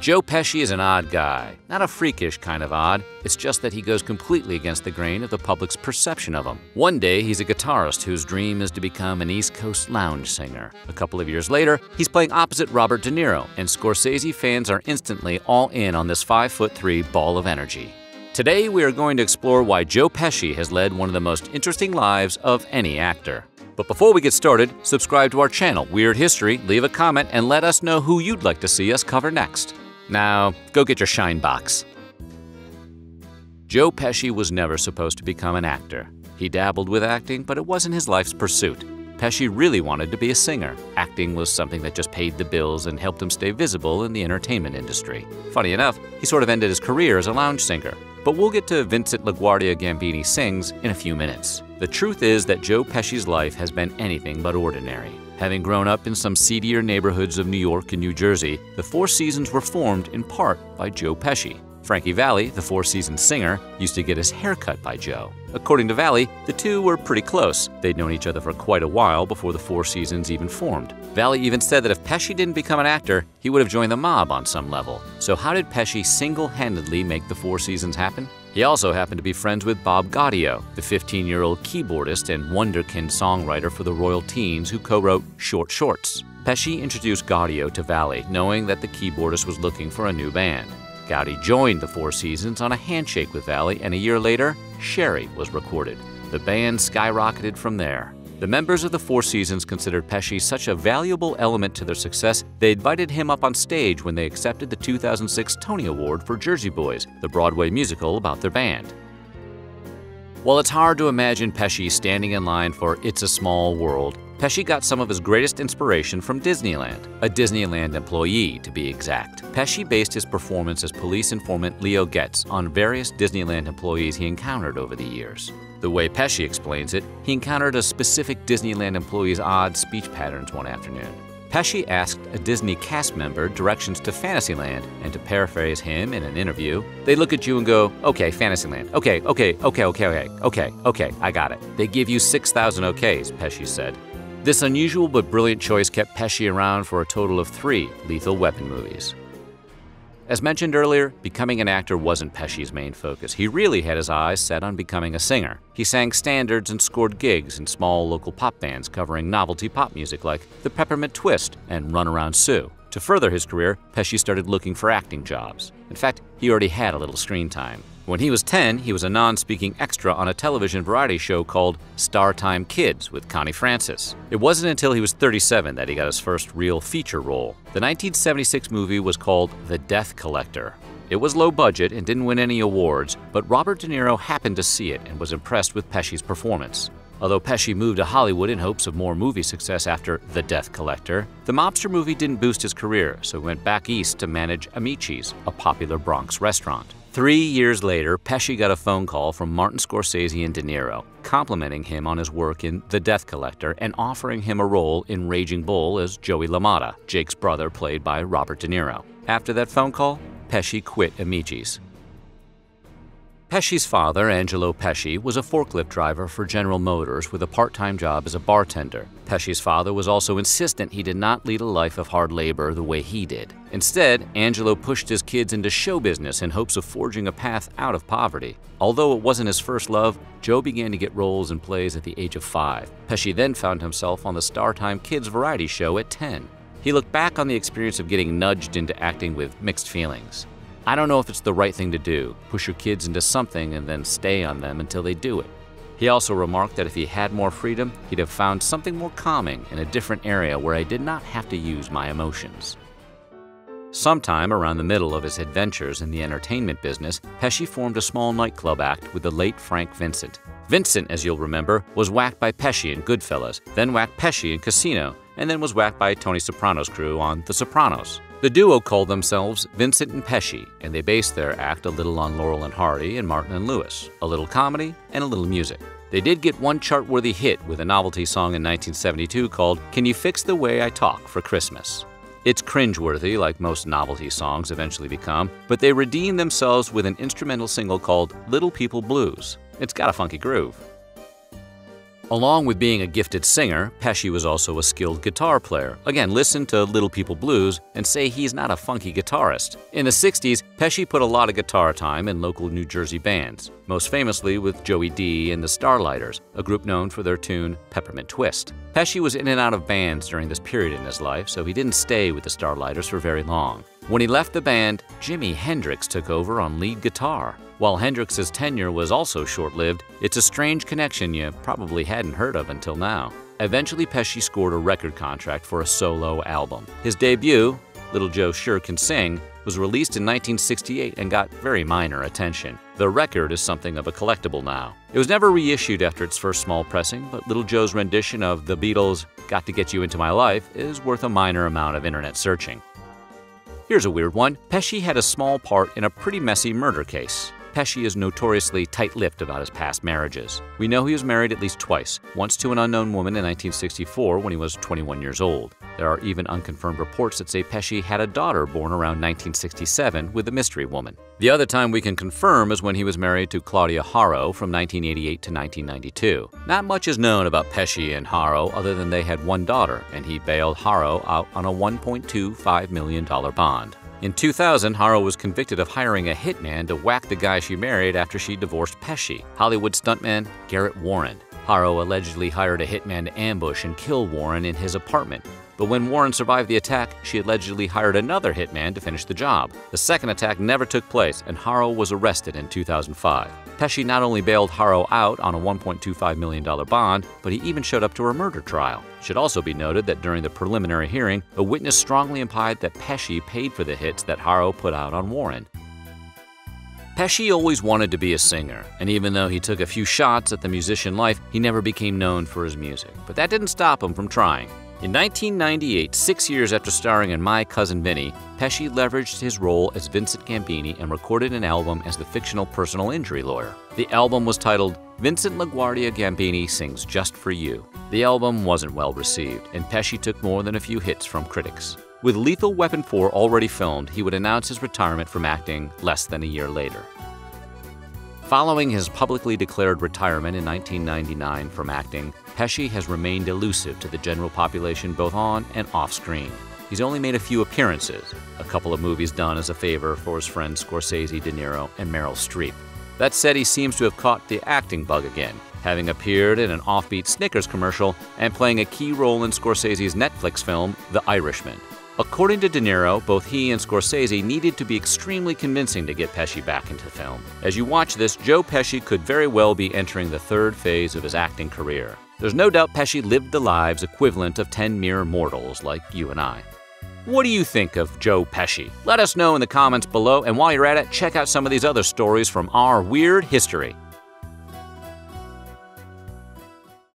Joe Pesci is an odd guy. Not a freakish kind of odd, it's just that he goes completely against the grain of the public's perception of him. One day, he's a guitarist whose dream is to become an East Coast lounge singer. A couple of years later, he's playing opposite Robert De Niro, and Scorsese fans are instantly all in on this 5'3 ball of energy. Today, we are going to explore why Joe Pesci has led one of the most interesting lives of any actor. But before we get started, subscribe to our channel, Weird History, leave a comment, and let us know who you'd like to see us cover next. Now, go get your shine box. Joe Pesci was never supposed to become an actor. He dabbled with acting, but it wasn't his life's pursuit. Pesci really wanted to be a singer. Acting was something that just paid the bills and helped him stay visible in the entertainment industry. Funny enough, he sort of ended his career as a lounge singer. But we'll get to Vincent LaGuardia Gambini Sings in a few minutes. The truth is that Joe Pesci's life has been anything but ordinary. Having grown up in some seedier neighborhoods of New York and New Jersey, the Four Seasons were formed in part by Joe Pesci. Frankie Valli, the Four Seasons singer, used to get his hair cut by Joe. According to Valli, the two were pretty close. They'd known each other for quite a while before the Four Seasons even formed. Valli even said that if Pesci didn't become an actor, he would have joined the mob on some level. So how did Pesci single-handedly make the Four Seasons happen? He also happened to be friends with Bob Gaudio, the 15-year-old keyboardist and wonderkind songwriter for the Royal Teens who co-wrote Short Shorts. Pesci introduced Gaudio to Valli, knowing that the keyboardist was looking for a new band. Gaudio joined the Four Seasons on a handshake with Valli, and a year later, Sherry was recorded. The band skyrocketed from there. The members of the Four Seasons considered Pesci such a valuable element to their success, they invited him up on stage when they accepted the 2006 Tony Award for Jersey Boys, the Broadway musical about their band. While it's hard to imagine Pesci standing in line for It's a Small World, Pesci got some of his greatest inspiration from Disneyland, a Disneyland employee to be exact. Pesci based his performance as police informant Leo Getz on various Disneyland employees he encountered over the years. The way Pesci explains it, he encountered a specific Disneyland employee's odd speech patterns one afternoon. Pesci asked a Disney cast member directions to Fantasyland, and to paraphrase him in an interview, they look at you and go, okay, Fantasyland, okay, okay, okay, okay, okay, okay, okay, I got it. They give you 6,000 okays, Pesci said. This unusual but brilliant choice kept Pesci around for a total of three Lethal Weapon movies. As mentioned earlier, becoming an actor wasn't Pesci's main focus. He really had his eyes set on becoming a singer. He sang standards and scored gigs in small local pop bands covering novelty pop music like The Peppermint Twist and Run Around Sue. To further his career, Pesci started looking for acting jobs. In fact, he already had a little screen time. When he was 10, he was a non-speaking extra on a television variety show called Star Time Kids with Connie Francis. It wasn't until he was 37 that he got his first real feature role. The 1976 movie was called The Death Collector. It was low budget and didn't win any awards, but Robert De Niro happened to see it and was impressed with Pesci's performance. Although Pesci moved to Hollywood in hopes of more movie success after The Death Collector, the mobster movie didn't boost his career, so he went back east to manage Amici's, a popular Bronx restaurant. Three years later, Pesci got a phone call from Martin Scorsese and De Niro, complimenting him on his work in The Death Collector and offering him a role in Raging Bull as Joey LaMotta, Jake's brother played by Robert De Niro. After that phone call, Pesci quit Amici's. Pesci's father, Angelo Pesci, was a forklift driver for General Motors with a part-time job as a bartender. Pesci's father was also insistent he did not lead a life of hard labor the way he did. Instead, Angelo pushed his kids into show business in hopes of forging a path out of poverty. Although it wasn't his first love, Joe began to get roles in plays at the age of five. Pesci then found himself on the StarTime Kids variety show at 10. He looked back on the experience of getting nudged into acting with mixed feelings. I don't know if it's the right thing to do, push your kids into something and then stay on them until they do it. He also remarked that if he had more freedom, he'd have found something more calming in a different area where I did not have to use my emotions. Sometime around the middle of his adventures in the entertainment business, Pesci formed a small nightclub act with the late Frank Vincent. Vincent, as you'll remember, was whacked by Pesci in Goodfellas, then whacked Pesci in Casino, and then was whacked by Tony Soprano's crew on The Sopranos. The duo called themselves Vincent and Pesci, and they based their act a little on Laurel and Hardy and Martin and Lewis, a little comedy and a little music. They did get one chart-worthy hit with a novelty song in 1972 called Can You Fix the Way I Talk for Christmas. It's cringeworthy, like most novelty songs eventually become, but they redeemed themselves with an instrumental single called Little People Blues. It's got a funky groove. Along with being a gifted singer, Pesci was also a skilled guitar player. Again, listen to Little People Blues and say he's not a funky guitarist. In the 60s, Pesci put a lot of guitar time in local New Jersey bands, most famously with Joey D and the Starlighters, a group known for their tune Peppermint Twist. Pesci was in and out of bands during this period in his life, so he didn't stay with the Starlighters for very long. When he left the band, Jimi Hendrix took over on lead guitar. While Hendrix's tenure was also short-lived, it's a strange connection you probably hadn't heard of until now. Eventually, Pesci scored a record contract for a solo album. His debut, Little Joe Sure Can Sing, was released in 1968 and got very minor attention. The record is something of a collectible now. It was never reissued after its first small pressing, but Little Joe's rendition of The Beatles' Got to Get You Into My Life is worth a minor amount of internet searching. Here's a weird one. Pesci had a small part in a pretty messy murder case. Pesci is notoriously tight-lipped about his past marriages. We know he was married at least twice, once to an unknown woman in 1964 when he was 21 years old. There are even unconfirmed reports that say Pesci had a daughter born around 1967 with a mystery woman. The other time we can confirm is when he was married to Claudia Haro from 1988 to 1992. Not much is known about Pesci and Haro other than they had one daughter, and he bailed Haro out on a $1.25 million bond. In 2000, Haro was convicted of hiring a hitman to whack the guy she married after she divorced Pesci, Hollywood stuntman Garrett Warren. Haro allegedly hired a hitman to ambush and kill Warren in his apartment. But when Warren survived the attack, she allegedly hired another hitman to finish the job. The second attack never took place, and Haro was arrested in 2005. Pesci not only bailed Haro out on a $1.25 million bond, but he even showed up to her murder trial. It should also be noted that during the preliminary hearing, a witness strongly implied that Pesci paid for the hits that Haro put out on Warren. Pesci always wanted to be a singer, and even though he took a few shots at the musician life, he never became known for his music. But that didn't stop him from trying. In 1998, six years after starring in My Cousin Vinny, Pesci leveraged his role as Vincent Gambini and recorded an album as the fictional personal injury lawyer. The album was titled Vincent LaGuardia Gambini Sings Just For You. The album wasn't well received, and Pesci took more than a few hits from critics. With Lethal Weapon 4 already filmed, he would announce his retirement from acting less than a year later. Following his publicly declared retirement in 1999 from acting, Pesci has remained elusive to the general population both on and off screen. He's only made a few appearances, a couple of movies done as a favor for his friends Scorsese, De Niro, and Meryl Streep. That said, he seems to have caught the acting bug again, having appeared in an offbeat Snickers commercial and playing a key role in Scorsese's Netflix film, The Irishman. According to De Niro, both he and Scorsese needed to be extremely convincing to get Pesci back into film. As you watch this, Joe Pesci could very well be entering the third phase of his acting career. There's no doubt Pesci lived the lives equivalent of 10 mere mortals like you and I. What do you think of Joe Pesci? Let us know in the comments below, and while you're at it, check out some of these other stories from our weird history.